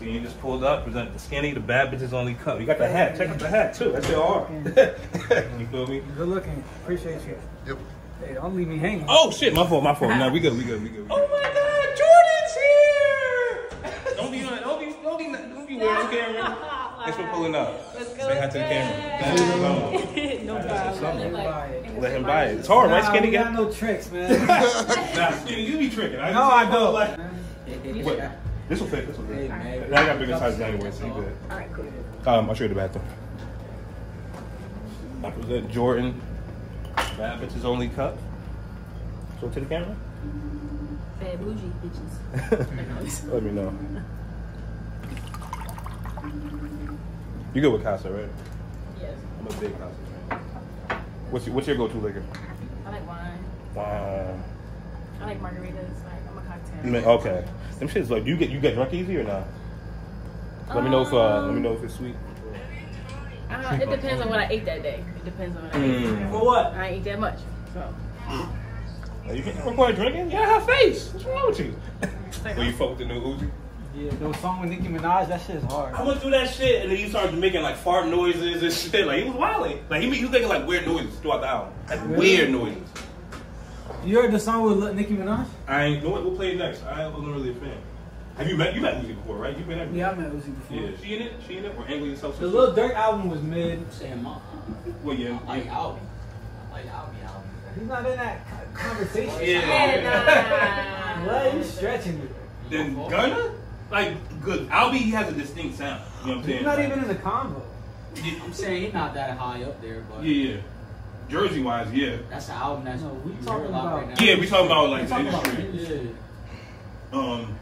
See, you just pulled up, present the skinny, the bad bitches only cup. You got the hat. Check out the hat too. That's your arm. you feel me? Good looking. Appreciate you. Yep. Hey, don't leave me hanging. Oh shit, my fault, my fault. Nah, we good, we good, we good. We oh, good. Oh my God, Giordan's here! Don't be, don't be, don't be, don't be weird on camera. Thanks for pulling up. Let's go. Say hi to the camera. no problem. something. Let him buy it. It's hard, right, skinny we got guy? no tricks, man. Nah, skinny, you be tricking. I no, I don't. Like, wait, this will fit. This will fit. I got bigger size anyway, so you good. All right, cool. Um, I'll show you the bathroom. I present Giordan. Bad bitches only cup. Show it to the camera. Bad bougie bitches. Let me know. You good with Casa, right? yes. I'm a big Casa fan. What's your, what's your go-to liquor? I like wine. Wow. I like margaritas. Like I'm a cocktail. Man, okay. Them shits like you get you get drunk easy or not? Let me know if uh, let me know if it's sweet. Uh, it depends on what I ate that day. It depends on what I Mm. ate. For what? I ain't eat that much. So. Are you getting record drinking? Yeah, her face. What's wrong with you? Will you fuck with the new Uzi? Yeah, those song with Nicki Minaj, that shit is hard. I went through that shit and then you started making like fart noises and shit. Like he was wilding. Like he, he was making like weird noises throughout the album. Like Really? weird noises. You heard the song with Lil- Nicki Minaj? I ain't know what we'll play next. I wasn't really a fan. Have you met you met Uzi before, right? You met at Yeah, I met Uzi before. Yeah, she in it? She in it? Or angle yourself? The Lil Durk album was mid. Saying my, Well, yeah. I like Albie. I like Albie album. He's not in that co- conversation. Yeah. What? You stretching it. Then Gunna? Like, good. Albie, he has a distinct sound. You know what I'm saying? He's not Like, even in the combo. I'm saying he's not that high up there, but Yeah, yeah. Jersey wise, yeah. that's an album that's No, we talking about- right now. Yeah, we talking about like We the talking about industry. Yeah. Um.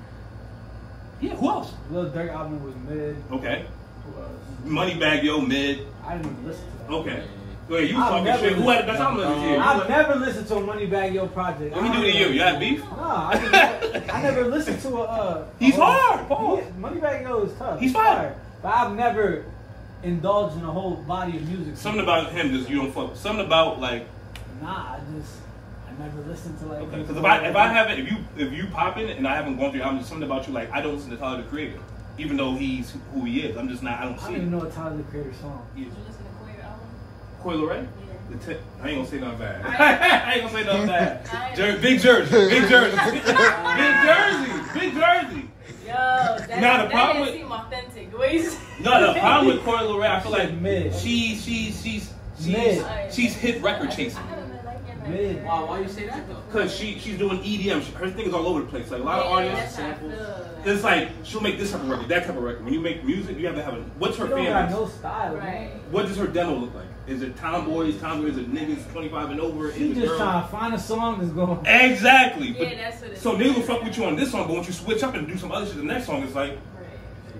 Yeah, who else? Lil Durk album was mid. Okay. Who else? Moneybagg Yo, mid. I didn't even listen to that. Okay. Wait, you was I've talking never shit. Who had the best album of this year? I've never listened to a Moneybagg Yo project. Let me do the you. You had beef? Nah, I, just, I never listened to a. Uh, He's a hard, Paul. He- Moneybagg Yo is tough. He's fire. But I've never indulged in a whole body of music. Something about him just you don't fuck. Something about like Nah, I just I never listened to like. okay. Because if I if I haven't if you if you popping and I haven't gone through, I'm just something about you like I don't listen to Tyler the Creator, even though he's who he is. I'm just not. I don't I see. don't it. even know a Tyler the Creator song. Yeah. Did you listen to Queer album? Coi Leray? Yeah. The te- I ain't gonna say nothing bad. I ain't gonna say nothing bad. Jer- big Jersey, big Jersey, big Jersey, big Jersey. Yo, that, Nah, the that problem didn't with- seem authentic. The way you said- No, the problem with Coi Leray, I feel like Mid. she, she, she's, she's, Mid. she's hit record chasing. I haven't been liking that. Mid. Why, why you say that though? Cause she, she's doing EDM. She- Her thing is all over the place. Like a lot of Yeah, artists, that's how I feel. it's like she'll make this type of record, that type of record. When you make music, you have to have a. What's her You don't fan no style, Right. What does her demo look like? Is it tomboys, tomboys? Is it niggas 25 and over? She Is just girls? trying to find a song that's going. Exactly. Yeah, But, that's what it so is. niggas will fuck with you on this song, but once you switch up and do some other shit, the next song is like Right.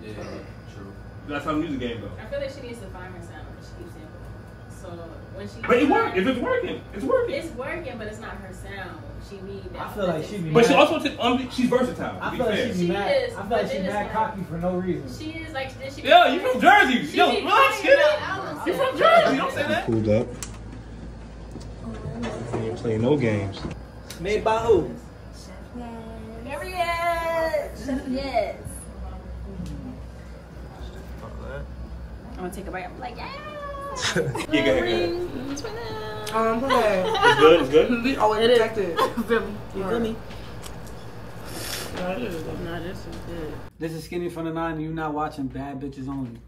Yeah, true. That's how the music game goes. I feel like she needs to find her sound when she keeps sampling. So when she But it works. If it's working, it's working. It's working, but it's not her sound. She needs that. I feel like she be But she also t- um, she's versatile. I feel like she's she She mad. is, I feel like she then it's mad like- cocky for no reason. She is like then she. Yo, you from Jersey? She Yo, be relax, crying kid. about albums. You from Jersey? Don't say that. Pulled up. Oh, You ain't play no games. Made by who? Period. Yes. I'm gonna take a bite. I'm like, yeah. Yeah, go ahead, go ahead. Um, okay. It's good. It's good. We always It is. protected. Feel me? You feel me? No. Nah, this is good. This is Skinny from the Nine. and You not watching Bad Bitches Only.